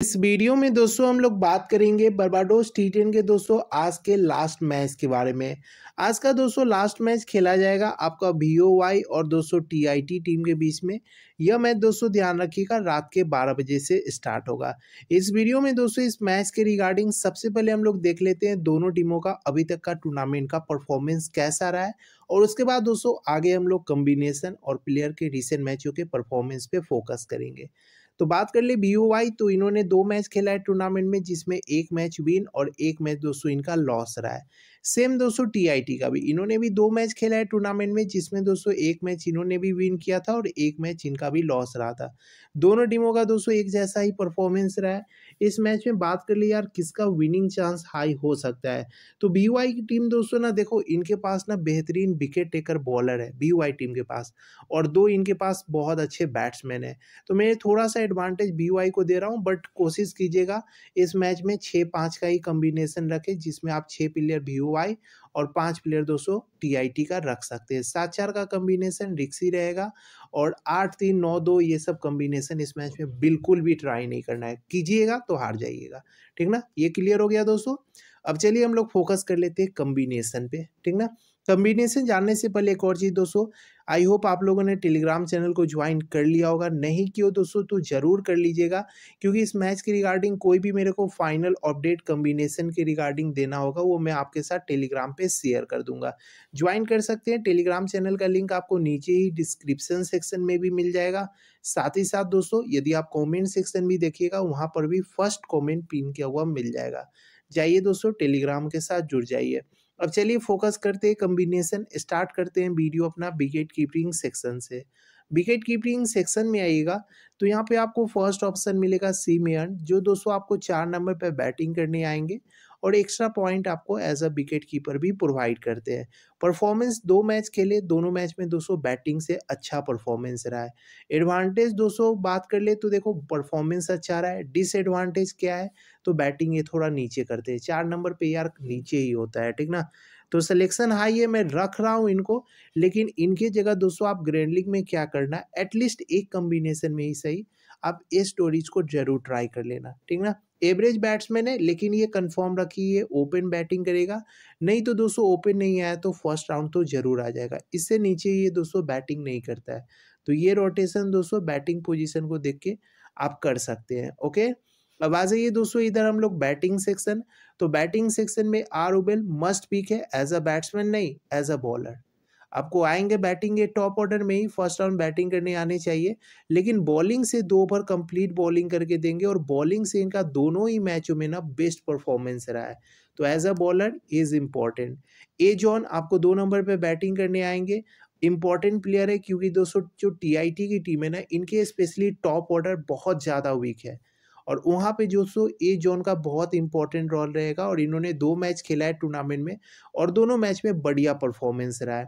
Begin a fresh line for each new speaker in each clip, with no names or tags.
इस वीडियो में दोस्तों हम लोग बात करेंगे बर्बाडोस टी टेन के दोस्तों आज के लास्ट मैच के बारे में। आज का दोस्तों लास्ट मैच खेला जाएगा आपका वी वाई और दोस्तों टीआईटी टीम के बीच में। यह मैच दोस्तों ध्यान रखिएगा, रात के 12 बजे से स्टार्ट होगा। इस वीडियो में दोस्तों इस मैच के रिगार्डिंग सबसे पहले हम लोग देख लेते हैं दोनों टीमों का अभी तक का टूर्नामेंट का परफॉर्मेंस कैसा रहा है और उसके बाद दोस्तों आगे हम लोग कम्बिनेशन और प्लेयर के रिसेंट मैचों के परफॉर्मेंस पे फोकस करेंगे। तो बात कर ले बी तो इन्होंने दो मैच खेला है टूर्नामेंट में, जिसमें एक मैच विन और एक मैच दोस्तों इनका लॉस रहा है। सेम दोस्तों टीआईटी का भी। इन्होंने भी दो मैच खेला है टूर्नामेंट में, जिसमें दोस्तों एक मैच इन्होंने भी विन किया था और एक मैच इनका भी लॉस रहा था। दोनों टीमों का दोस्तों एक जैसा ही परफॉर्मेंस रहा है। इस मैच में बात कर ली यार, किसका विनिंग चांस हाई हो सकता है? तो बी की टीम दोस्तों ना, देखो, इनके पास ना बेहतरीन विकेट टेकर बॉलर है बी टीम के पास। और दो इनके पास बहुत अच्छे बैट्समैन है। तो मैं थोड़ा सा एडवांटेज बी को दे रहा हूँ, बट कोशिश कीजिएगा, इस मैच में छः पाँच का ही कम्बिनेशन रखें, जिसमें आप छः प्लेयर बी और पाँच प्लेयर दोस्तों टी का रख सकते हैं। सात चार का कम्बिनेशन रिक्सी रहेगा और आठ, तीन, नौ, दो ये सब कम्बिनेशन इस मैच में बिल्कुल भी ट्राई नहीं करना है। कीजिएगा तो हार जाइएगा। ठीक ना? ये क्लियर हो गया दोस्तों। अब चलिए हम लोग फोकस कर लेते हैं कम्बिनेशन पे। ठीक ना? कम्बिनेशन जानने से पहले एक और चीज़ दोस्तों आई होप आप लोगों ने टेलीग्राम चैनल को ज्वाइन कर लिया होगा। नहीं किया दोस्तों तो ज़रूर कर लीजिएगा, क्योंकि इस मैच के रिगार्डिंग कोई भी मेरे को फाइनल अपडेट कम्बिनेशन के रिगार्डिंग देना होगा, वो मैं आपके साथ टेलीग्राम पे शेयर कर दूँगा। ज्वाइन कर सकते हैं टेलीग्राम चैनल का लिंक आपको नीचे ही डिस्क्रिप्शन सेक्शन में भी मिल जाएगा। साथ ही साथ दोस्तों, यदि आप कॉमेंट सेक्शन भी देखिएगा, वहाँ पर भी फ़र्स्ट कॉमेंट पिन किया हुआ मिल जाएगा। जाइए दोस्तों टेलीग्राम के साथ जुड़ जाइए। अब चलिए फोकस करते हैं कम्बिनेशन स्टार्ट करते हैं वीडियो अपना विकेट कीपिंग सेक्शन से। विकेट कीपिंग सेक्शन में आइएगा तो यहाँ पे आपको फ़र्स्ट ऑप्शन मिलेगा सी मेयन जो दोस्तों आपको चार नंबर पे बैटिंग करने आएँगे। और एक्स्ट्रा पॉइंट आपको एज अ विकेट कीपर भी प्रोवाइड करते हैं। परफॉर्मेंस दो मैच खेले, दोनों मैच में दोस्तों बैटिंग से अच्छा परफॉर्मेंस रहा है। एडवांटेज दोस्तों बात कर ले तो देखो परफॉर्मेंस अच्छा रहा है डिसएडवांटेज क्या है? तो बैटिंग ये थोड़ा नीचे करते हैं। चार नंबर पे यार नीचे ही होता है, ठीक ना? तो सिलेक्शन हाई है, मैं रख रहा हूँ इनको, लेकिन इनके जगह दोस्तों आप ग्रैंड लीग में क्या करना? एटलीस्ट एक कम्बिनेशन में ही सही। आप ए स्टोरीज को ज़रूर ट्राई कर लेना, ठीक ना? एवरेज बैट्समैन है, लेकिन ये कंफर्म रखिए ओपन बैटिंग करेगा। नहीं तो दोस्तों ओपन नहीं आया तो फ़र्स्ट राउंड तो ज़रूर आ जाएगा। इससे नीचे ये दोस्तों बैटिंग नहीं करता है। तो ये रोटेशन दोस्तों बैटिंग पोजीशन को देख के आप कर सकते हैं ओके अब आ जाइए दोस्तों इधर हम लोग बैटिंग सेक्शन तो बैटिंग सेक्शन में आर उबेल मस्ट पिक है एज अ बैट्समैन नहीं एज अ बॉलर आपको आएँगे बैटिंग टॉप ऑर्डर में ही फ़र्स्ट राउंड बैटिंग करने आने चाहिए। लेकिन बॉलिंग से दो ओवर कंप्लीट बॉलिंग करके देंगे और बॉलिंग से इनका दोनों ही मैचों में ना बेस्ट परफॉर्मेंस रहा है। तो as a bowler is important A John आपको दो नंबर पे बैटिंग करने आएँगे। इंपॉर्टेंट प्लेयर है क्योंकि दोस्तों जो टीआईटी की टीम है ना, इनके स्पेशली टॉप ऑर्डर बहुत ज़्यादा वीक है। और वहाँ पे जो सो ए जोन का बहुत इंपॉर्टेंट रोल रहेगा और इन्होंने दो मैच खेला है टूर्नामेंट में और दोनों मैच में बढ़िया परफॉर्मेंस रहा है।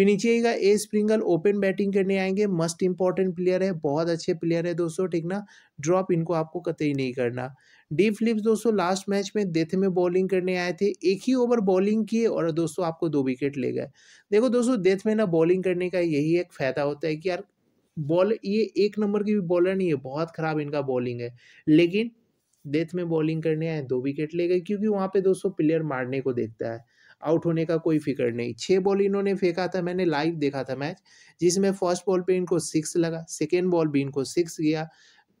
फिर नीचे आएगा ए स्प्रिंगल ओपन बैटिंग करने आएँगे। मस्ट इंपॉर्टेंट प्लेयर है, बहुत अच्छे प्लेयर है दोस्तों, ठीक ना? ड्रॉप इनको आपको कतई नहीं करना। डी फ्लिप्स दोस्तों लास्ट मैच में डेथ में बॉलिंग करने आए थे। एक ही ओवर बॉलिंग किए और दोस्तों आपको दो विकेट ले गए। देखो दोस्तों डेथ में ना बॉलिंग करने का यही एक फ़ायदा होता है कि यार बॉल ये एक नंबर की भी बॉलर नहीं है, बहुत ख़राब इनका बॉलिंग है। लेकिन डेथ में बॉलिंग करने आए, दो विकेट ले गए, क्योंकि वहाँ पे दोस्तों प्लेयर मारने को देखता है। आउट होने का कोई फ़िक्र नहीं। छः बॉल इन्होंने फेंका था, मैंने लाइव देखा था मैच जिसमें फ़र्स्ट बॉल पे इनको सिक्स लगा सेकेंड बॉल भी इनको सिक्स गया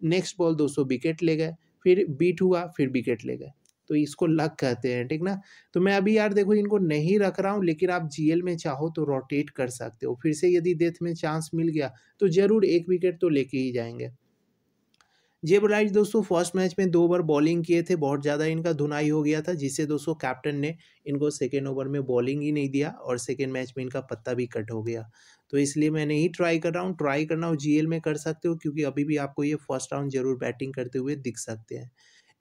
नेक्स्ट बॉल दोस्तों विकेट ले गए, फिर बीट हुआ, फिर विकेट ले गए। तो इसको लक कहते हैं, ठीक ना? तो मैं अभी यार देखो, इनको नहीं रख रहा हूँ, लेकिन आप जीएल में चाहो तो रोटेट कर सकते हो। फिर से यदि डेथ में चांस मिल गया तो ज़रूर एक विकेट तो लेके ही जाएँगे। जेब राइट दोस्तों, फ़र्स्ट मैच में दो ओवर बॉलिंग किए थे, बहुत ज़्यादा इनका धुनाई हो गया था, जिससे दोस्तों कैप्टन ने इनको सेकेंड ओवर में बॉलिंग ही नहीं दिया और सेकेंड मैच में इनका पत्ता भी कट हो गया। तो इसलिए मैं नहीं ट्राई कर रहा हूँ। ट्राई करना हो जीएल में कर सकते हो, क्योंकि अभी भी आपको ये फ़र्स्ट राउंड ज़रूर बैटिंग करते हुए दिख सकते हैं।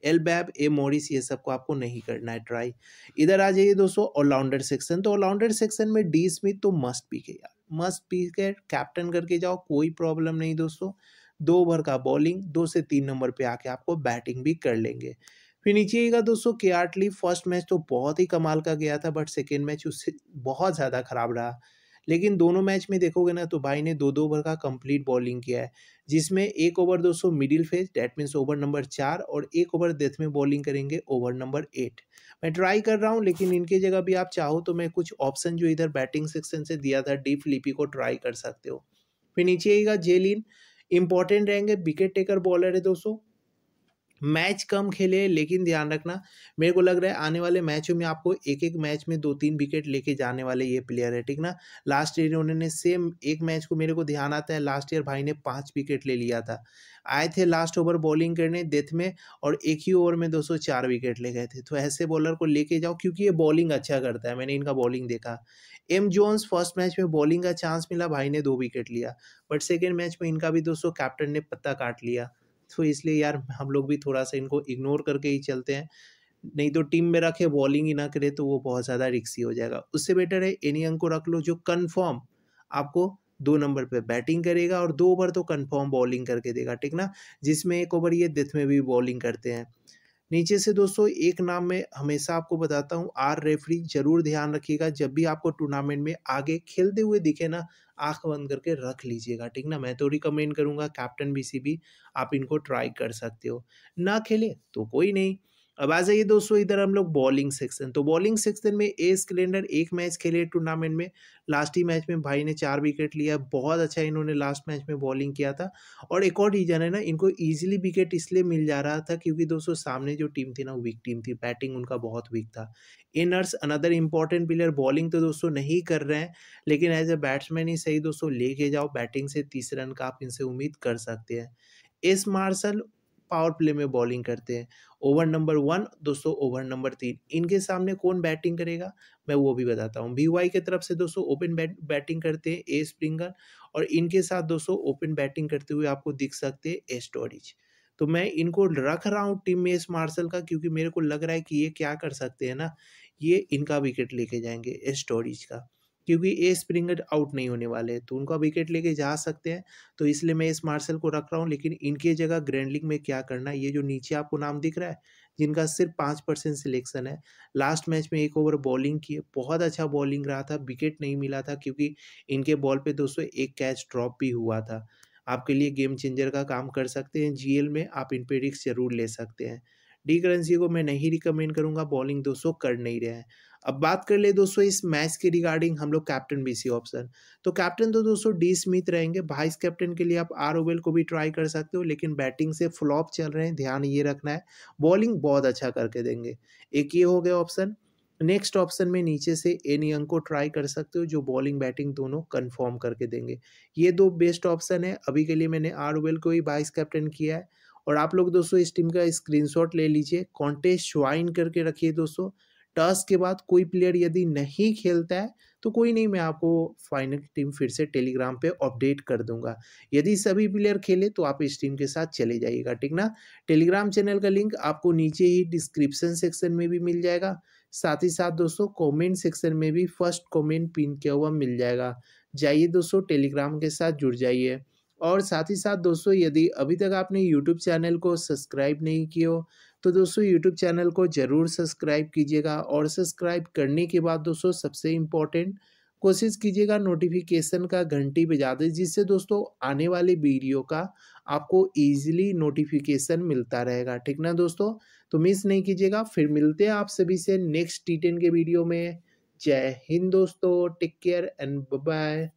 एल बैब ए मोरिस ये सबको आपको नहीं करना है ट्राई इधर आ जाइए दोस्तों ऑलराउंडर सेक्शन तो ऑलराउंडर सेक्शन में डी स्मिथ तो मस्ट पी के यार। मस्ट पी के कैप्टन करके जाओ, कोई प्रॉब्लम नहीं दोस्तों। दो ओवर का बॉलिंग, दो से तीन नंबर पे आके आपको बैटिंग भी कर लेंगे। फिर नीचे दोस्तों, के आर्टली फ़र्स्ट मैच तो बहुत ही कमाल का गया था, बट सेकेंड मैच उससे बहुत ज़्यादा खराब रहा। लेकिन दोनों मैच में देखोगे ना तो भाई ने दो दो ओवर का कंप्लीट बॉलिंग किया है, जिसमें एक ओवर दोस्तों middle phase that means over number चार, और एक ओवर डेथ में बॉलिंग करेंगे ओवर नंबर एट। मैं ट्राई कर रहा हूँ, लेकिन इनके जगह भी आप चाहो तो मैं कुछ ऑप्शन जो इधर बैटिंग सेक्शन से दिया था, डीप लिपी को ट्राई कर सकते हो। फिर नीचे आएगा जेलिन इंपॉर्टेंट रहेंगे विकेट टेकर बॉलर है दोस्तों। मैच कम खेले, लेकिन ध्यान रखना, मेरे को लग रहा है आने वाले मैचों में आपको एक एक मैच में दो तीन विकेट लेके जाने वाले ये प्लेयर है, ठीक ना? लास्ट ईयर उन्होंने सेम एक मैच को मेरे को ध्यान आता है लास्ट ईयर भाई ने पाँच विकेट ले लिया था। आए थे लास्ट ओवर बॉलिंग करने डेथ में और एक ही ओवर में दो चार विकेट ले गए थे। तो ऐसे बॉलर को लेके जाओ, क्योंकि ये बॉलिंग अच्छा करता है, मैंने इनका बॉलिंग देखा। एम जोन्स फ़र्स्ट मैच में बॉलिंग का चांस मिला, भाई ने दो विकेट लिया बट सेकेंड मैच में इनका भी दोस्तों कैप्टन ने पत्ता काट लिया। तो इसलिए यार हम लोग भी थोड़ा सा इनको इग्नोर करके ही चलते हैं। नहीं तो टीम में रखे बॉलिंग ही ना करे तो वो बहुत ज़्यादा रिक्सी हो जाएगा। उससे बेटर है एनी अंक को रख लो जो कन्फर्म आपको दो नंबर पे बैटिंग करेगा और दो ओवर तो कंफर्म बॉलिंग करके देगा, ठीक ना? जिसमें एक ओवर ये डेथ में भी बॉलिंग करते हैं। नीचे से दोस्तों, एक नाम मैं हमेशा आपको बताता हूँ, आर रेफरी, ज़रूर ध्यान रखिएगा। जब भी आपको टूर्नामेंट में आगे खेलते हुए दिखे ना, आँख बंद करके रख लीजिएगा, ठीक ना? मैं तो रिकमेंड करूँगा कैप्टन बीसीबी आप इनको ट्राई कर सकते हो। ना खेले तो कोई नहीं। अब आ जाइए दोस्तों, इधर हम लोग बॉलिंग सेक्शन। तो बॉलिंग सेक्शन में ए कैलेंडर एक मैच खेले टूर्नामेंट में। लास्ट ही मैच में भाई ने चार विकेट लिया। बहुत अच्छा इन्होंने लास्ट मैच में बॉलिंग किया था। और एक और रीजन है ना, इनको ईजिली विकेट इसलिए मिल जा रहा था क्योंकि दोस्तों, सामने जो टीम थी ना वीक टीम थी। बैटिंग उनका बहुत वीक था। इनर्स अनदर इंपॉर्टेंट प्लेयर बॉलिंग तो दोस्तों नहीं कर रहे हैं। लेकिन एज ए बैट्समैन ही सही दोस्तों, लेके जाओ। बैटिंग से तीस रन का आप इनसे उम्मीद कर सकते हैं। एस मार्शल पावर प्ले में बॉलिंग करते हैं। ओवर नंबर वन, दोस्तों ओवर नंबर तीन। इनके सामने कौन बैटिंग करेगा, मैं वो भी बताता हूँ। वाई की तरफ़ से दोस्तों ओपन बैट, बैटिंग करते हैं ए स्प्रिंगर और इनके साथ दोस्तों ओपन बैटिंग करते हुए आपको दिख सकते हैं ए स्टोरेज तो मैं इनको रख रहा हूँ टीम में एस मार्शल का क्योंकि मेरे को लग रहा है कि ये क्या कर सकते हैं ना, ये इनका विकेट लेके जाएँगे स्टोरेज का। क्योंकि ए स्प्रिंगर आउट नहीं होने वाले तो उनका विकेट लेके जा सकते हैं। तो इसलिए मैं इस मार्शल को रख रहा हूँ, लेकिन इनके जगह ग्रैंडलिंग में क्या करना है, ये जो नीचे आपको नाम दिख रहा है, जिनका सिर्फ़ पाँच परसेंट सिलेक्शन है। लास्ट मैच में एक ओवर बॉलिंग की, बहुत अच्छा बॉलिंग रहा था, विकेट नहीं मिला था, क्योंकि इनके बॉल पे दोस्तों एक कैच ड्रॉप भी हुआ था। आपके लिए गेम चेंजर का काम कर सकते हैं, जीएल में आप इन पे रिक्स ज़रूर ले सकते हैं। डी करेंसी को मैं नहीं रिकमेंड करूँगा बॉलिंग दोस्तों कर नहीं रहे हैं। अब बात कर ले दोस्तों इस मैच के रिगार्डिंग हम लोग कैप्टन बीसी ऑप्शन तो कैप्टन तो दोस्तों डी स्मिथ रहेंगे वाइस कैप्टन के लिए आप आर ओवेल को भी ट्राई कर सकते हो, लेकिन बैटिंग से फ्लॉप चल रहे हैं, ध्यान ये रखना है। बॉलिंग बहुत अच्छा करके देंगे। एक ये हो गया ऑप्शन नेक्स्ट ऑप्शन में नीचे से एन यंग को ट्राई कर सकते हो, जो बॉलिंग बैटिंग दोनों कंफर्म करके देंगे। ये दो बेस्ट ऑप्शन है। अभी के लिए मैंने आर ओवेल को ही वाइस कैप्टन किया है। और आप लोग दोस्तों इस टीम का स्क्रीनशॉट ले लीजिए, कॉन्टेस्ट ज्वाइन करके रखिए दोस्तों। टॉस के बाद कोई प्लेयर यदि नहीं खेलता है तो कोई नहीं, मैं आपको फाइनल टीम फिर से टेलीग्राम पे अपडेट कर दूँगा। यदि सभी प्लेयर खेले तो आप इस टीम के साथ चले जाइएगा, ठीक ना? टेलीग्राम चैनल का लिंक आपको नीचे ही डिस्क्रिप्शन सेक्शन में भी मिल जाएगा। साथ ही साथ दोस्तों, कमेंट सेक्शन में भी फ़र्स्ट कमेंट पिन किया हुआ मिल जाएगा। जाइए दोस्तों, टेलीग्राम के साथ जुड़ जाइए। और साथ ही साथ दोस्तों, यदि अभी तक आपने यूट्यूब चैनल को सब्सक्राइब नहीं किया तो दोस्तों यूट्यूब चैनल को ज़रूर सब्सक्राइब कीजिएगा और सब्सक्राइब करने के बाद दोस्तों सबसे इम्पोर्टेंट, कोशिश कीजिएगा नोटिफिकेशन का घंटी बजा दे, जिससे दोस्तों आने वाले वीडियो का आपको इजीली नोटिफिकेशन मिलता रहेगा। ठीक ना दोस्तों? तो मिस नहीं कीजिएगा, फिर मिलते हैं आप सभी से नेक्स्ट टी के वीडियो में। जय हिंद दोस्तों टेक केयर एंड बाय